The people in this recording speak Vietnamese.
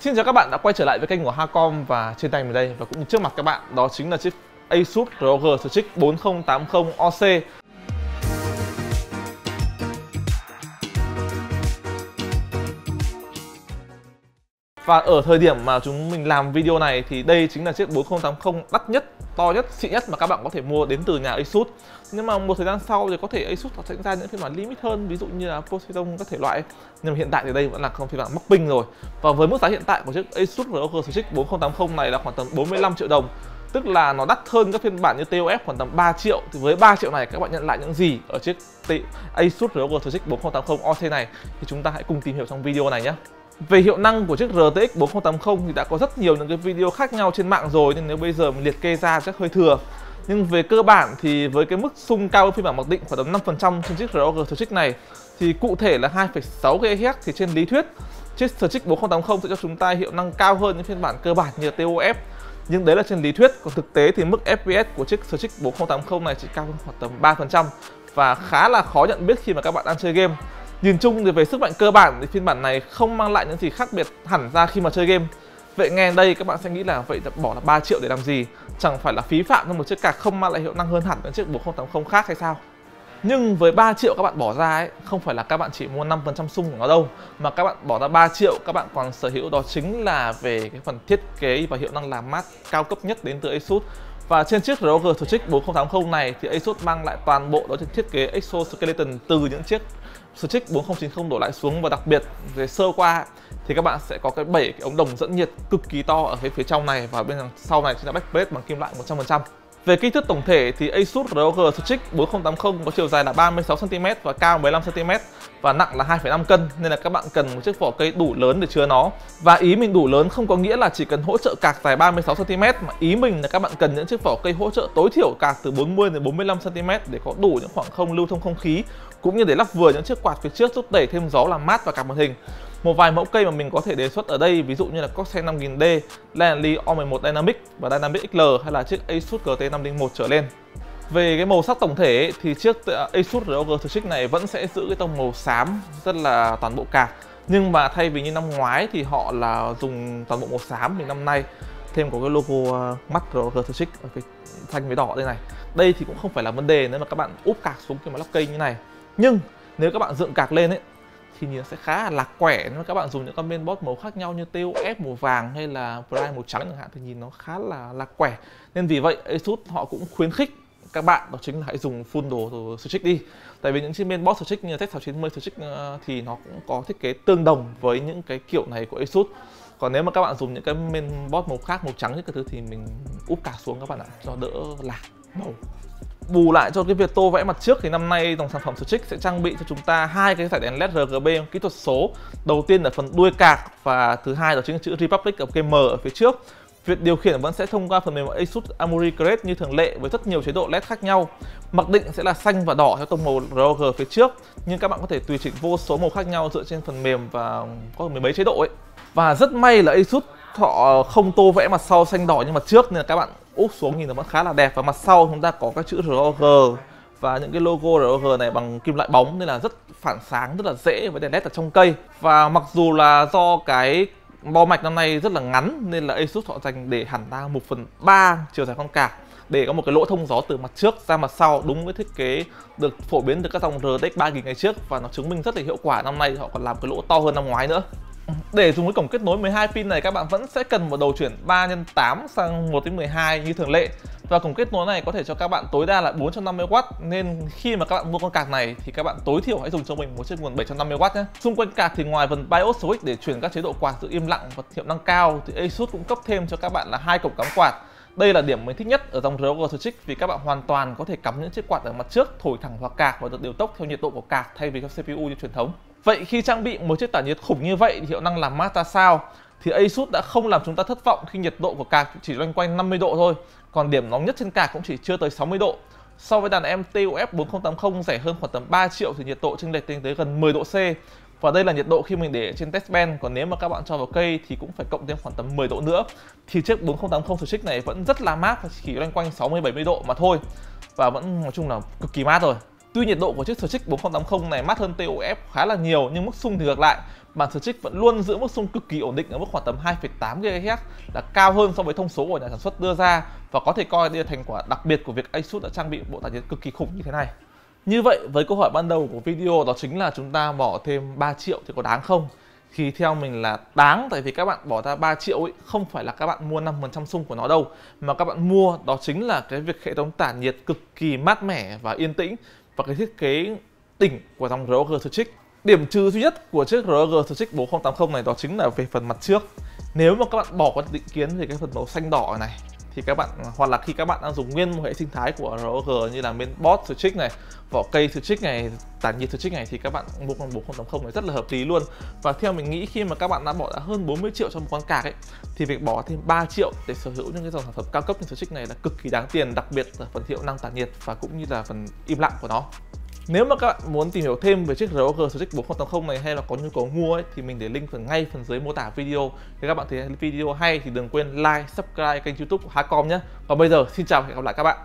Xin chào các bạn đã quay trở lại với kênh của Hacom và trên tay mình đây. Và cũng như trước mặt các bạn, đó chính là chiếc Asus ROG Strix 4080 OC Và ở thời điểm mà chúng mình làm video này thì đây chính là chiếc 4080 đắt nhất, to nhất, xịn nhất mà các bạn có thể mua đến từ nhà Asus. Nhưng mà một thời gian sau thì có thể Asus sẽ ra những phiên bản limit hơn, ví dụ như là Poseidon các thể loại. Nhưng mà hiện tại thì đây vẫn là không phiên bản mắc pin rồi. Và với mức giá hiện tại của chiếc Asus ROG Strix 4080 này là khoảng tầm 45 triệu đồng tức là nó đắt hơn các phiên bản như TOF khoảng tầm 3 triệu thì với 3 triệu này các bạn nhận lại những gì ở chiếc Asus ROG Strix 4080 OC này thì chúng ta hãy cùng tìm hiểu trong video này nhé. Về hiệu năng của chiếc RTX 4080 thì đã có rất nhiều những cái video khác nhau trên mạng rồi nên nếu bây giờ mình liệt kê ra chắc hơi thừa. Nhưng về cơ bản thì với cái mức xung cao phiên bản mặc định khoảng tầm 5% trên chiếc ROG Strix này thì cụ thể là 2,6 GHz thì trên lý thuyết chiếc Strix 4080 sẽ cho chúng ta hiệu năng cao hơn những phiên bản cơ bản như TOF nhưng đấy là trên lý thuyết còn thực tế thì mức FPS của chiếc Strix 4080 này chỉ cao hơn khoảng tầm 3% và khá là khó nhận biết khi mà các bạn đang chơi game Nhìn chung thì về sức mạnh cơ bản thì phiên bản này không mang lại những gì khác biệt hẳn ra khi mà chơi game. Vậy nghe đây các bạn sẽ nghĩ là vậy bỏ là 3 triệu để làm gì? Chẳng phải là phí phạm cho một chiếc card không mang lại hiệu năng hơn hẳn những chiếc 4080 khác hay sao? Nhưng với 3 triệu các bạn bỏ ra ấy, không phải là các bạn chỉ mua 5% sung của nó đâu Mà các bạn bỏ ra 3 triệu các bạn còn sở hữu đó chính là về cái phần thiết kế và hiệu năng làm mát cao cấp nhất đến từ Asus và trên chiếc ROG Strix 4080 này thì Asus mang lại toàn bộ đó trên thiết kế exoskeleton từ những chiếc switch 4090 đổ lại xuống và đặc biệt về sơ qua thì các bạn sẽ có cái bảy cái ống đồng dẫn nhiệt cực kỳ to ở phía phía trong này và bên sau này chính là backplate bằng kim loại 100%. Về kích thước tổng thể thì Asus ROG Strix 4080 có chiều dài là 36cm và cao 15cm và nặng là 2,5 cân nên là các bạn cần một chiếc vỏ cây đủ lớn để chứa nó. Và ý mình đủ lớn không có nghĩa là chỉ cần hỗ trợ cạc dài 36 cm mà ý mình là các bạn cần những chiếc vỏ cây hỗ trợ tối thiểu cạc từ 40 đến 45 cm để có đủ những khoảng không lưu thông không khí cũng như để lắp vừa những chiếc quạt phía trước giúp đẩy thêm gió làm mát vào cả màn hình. Một vài mẫu cây mà mình có thể đề xuất ở đây ví dụ như là Corsair 5000D, Lanley O11 Dynamic và Dynamic XL hay là chiếc Asus GT501 trở lên. Về cái màu sắc tổng thể thì chiếc Asus ROG Strix này vẫn sẽ giữ cái tông màu xám rất là toàn bộ cả nhưng mà thay vì như năm ngoái thì họ là dùng toàn bộ màu xám thì năm nay thêm có cái logo ờ, mắt ROG Strix ở cái xanh với đỏ đây này đây thì cũng không phải là vấn đề nếu mà các bạn úp cạc xuống khi mà lắp cây như này nhưng nếu các bạn dựng cạc lên ấy, thì nhìn sẽ khá là lạc quẻ. Nếu các bạn dùng những con mainboard màu khác nhau như TOF màu vàng hay là Prime màu trắng chẳng hạn thì nhìn nó khá là lạc quẻ. Nên vì vậy, Asus họ cũng khuyến khích các bạn, đó chính là hãy dùng full đồ switch đi. Tại vì những chiếc mainboard switch như Z690 switch ờ, thì nó cũng có thiết kế tương đồng với những cái kiểu này của Asus. Còn nếu mà các bạn dùng những cái mainboard màu khác, màu trắng, những cái thứ thì mình úp cả xuống các bạn ạ, cho đỡ lạc màu bù lại cho cái việc tô vẽ mặt trước thì năm nay dòng sản phẩm Switch sẽ trang bị cho chúng ta hai cái dải đèn led RGB kỹ thuật số đầu tiên là phần đuôi cạc và thứ hai đó chính là chữ Republic of Gamer ở phía trước Việc điều khiển vẫn sẽ thông qua phần mềm Asus Armory Crate như thường lệ với rất nhiều chế độ LED khác nhau. Mặc định sẽ là xanh và đỏ theo tông màu ROG phía trước, nhưng các bạn có thể tùy chỉnh vô số màu khác nhau dựa trên phần mềm và có mười mấy chế độ ấy. Và rất may là Asus họ không tô vẽ mặt sau xanh đỏ như mặt trước nên là các bạn úp xuống nhìn nó vẫn khá là đẹp và mặt sau chúng ta có các chữ ROG và những cái logo ROG này bằng kim loại bóng nên là rất phản sáng, rất là dễ với đèn led ở trong cây. Và mặc dù là do cái bo mạch năm nay rất là ngắn nên là Asus họ dành để hẳn ra 1 phần 3 chiều dài con cả để có một cái lỗ thông gió từ mặt trước ra mặt sau đúng với thiết kế được phổ biến từ các dòng RTX 3000 ngày trước và nó chứng minh rất là hiệu quả. Năm nay họ còn làm cái lỗ to hơn năm ngoái nữa để dùng cái cổng kết nối 12 pin này, các bạn vẫn sẽ cần một đầu chuyển 3 x 8 sang 1 x 12 như thường lệ và cổng kết nối này có thể cho các bạn tối đa là 450W nên khi mà các bạn mua con cạc này thì các bạn tối thiểu hãy dùng cho mình một chiếc nguồn 750W nhé. Xung quanh cạc thì ngoài phần BIOS switch để chuyển các chế độ quạt giữ im lặng và hiệu năng cao, thì Asus cũng cấp thêm cho các bạn là hai cổng cắm quạt. Đây là điểm mình thích nhất ở dòng ROG Switch vì các bạn hoàn toàn có thể cắm những chiếc quạt ở mặt trước, thổi thẳng vào cạc và được điều tốc theo nhiệt độ của cạc thay vì theo CPU như truyền thống. Vậy khi trang bị một chiếc tản nhiệt khủng như vậy thì hiệu năng làm mát ra sao? Thì Asus đã không làm chúng ta thất vọng khi nhiệt độ của card chỉ loanh quanh 50 độ thôi còn điểm nóng nhất trên card cũng chỉ chưa tới 60 độ. So với đàn em TUF 4080 rẻ hơn khoảng tầm 3 triệu thì nhiệt độ chênh lệch lên tới gần 10 độ C. Và đây là nhiệt độ khi mình để trên test bench, còn nếu mà các bạn cho vào cây thì cũng phải cộng thêm khoảng tầm 10 độ nữa. Thì chiếc 4080 Switch này vẫn rất là mát, chỉ loanh quanh 60 70 độ mà thôi. Và vẫn nói chung là cực kỳ mát rồi. Tuy nhiệt độ của chiếc Switch 4080 này mát hơn TOF khá là nhiều nhưng mức xung thì ngược lại, bản Switch vẫn luôn giữ mức xung cực kỳ ổn định ở mức khoảng tầm 2,8 GHz là cao hơn so với thông số của nhà sản xuất đưa ra và có thể coi đây là thành quả đặc biệt của việc Asus đã trang bị bộ tản nhiệt cực kỳ khủng như thế này. Như vậy với câu hỏi ban đầu của video đó chính là chúng ta bỏ thêm 3 triệu thì có đáng không? Thì theo mình là đáng tại vì các bạn bỏ ra 3 triệu ấy không phải là các bạn mua 5% sung của nó đâu mà các bạn mua đó chính là cái việc hệ thống tản nhiệt cực kỳ mát mẻ và yên tĩnh và cái thiết kế đỉnh của dòng ROG Switch. Điểm trừ duy nhất của chiếc ROG Switch 4080 này đó chính là về phần mặt trước. Nếu mà các bạn bỏ qua định kiến thì cái phần màu xanh đỏ này thì các bạn hoặc là khi các bạn đang dùng nguyên một hệ sinh thái của ROG như là mainboard switch này, vỏ cây switch này, tản nhiệt switch này thì các bạn mua con 4080 này rất là hợp lý luôn. Và theo mình nghĩ khi mà các bạn đã bỏ đã hơn 40 triệu cho một con cạc ấy thì việc bỏ thêm 3 triệu để sở hữu những cái dòng sản phẩm cao cấp như switch này là cực kỳ đáng tiền, đặc biệt là phần hiệu năng tản nhiệt và cũng như là phần im lặng của nó. Nếu mà các bạn muốn tìm hiểu thêm về chiếc ROG Strix 4080 này hay là có nhu cầu mua ấy, thì mình để link phần ngay phần dưới mô tả video. Nếu các bạn thấy video hay thì đừng quên like, subscribe kênh YouTube của Hacom nhé. Và bây giờ xin chào và hẹn gặp lại các bạn.